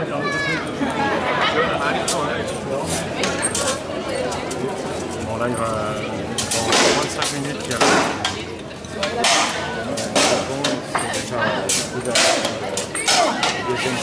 Bon, là, il va dans 25 minutes qu'il y a déjà deuxième